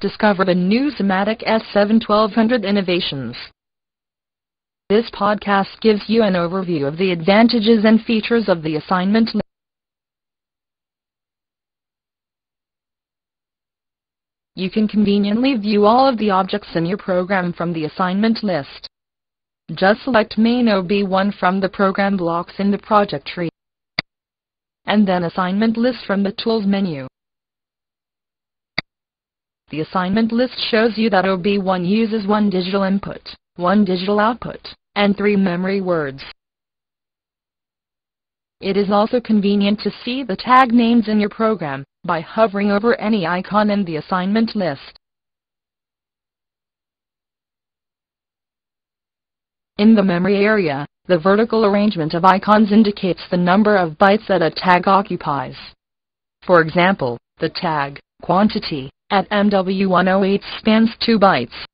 discover the new Simatic S7 1200 innovations. This podcast gives you an overview of the advantages and features of the assignment list. You can conveniently view all of the objects in your program from the assignment list. Just select main OB1 from the program blocks in the project tree, and then assignment list from the tools menu. The assignment list shows you that OB1 uses one digital input, one digital output, and three memory words. It is also convenient to see the tag names in your program by hovering over any icon in the assignment list. In the memory area, the vertical arrangement of icons indicates the number of bytes that a tag occupies. For example, the tag quantity at MW108 spans 2 bytes.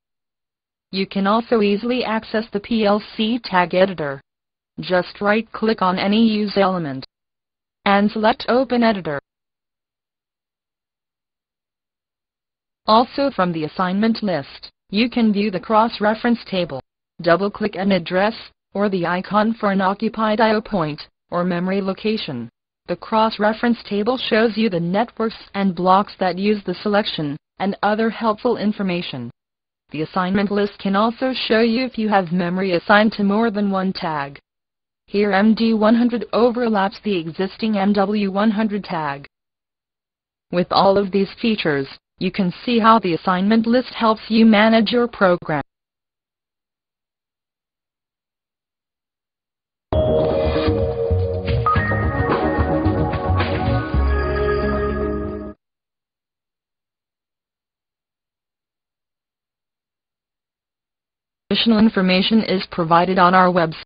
You can also easily access the PLC tag editor. Just right-click on any use element and select Open Editor. Also from the assignment list, you can view the cross-reference table. Double-click an address, or the icon for an occupied I.O. point, or memory location. The cross-reference table shows you the networks and blocks that use the selection, and other helpful information. The assignment list can also show you if you have memory assigned to more than one tag. Here MD100 overlaps the existing MW100 tag. With all of these features, you can see how the assignment list helps you manage your program. Additional information is provided on our website.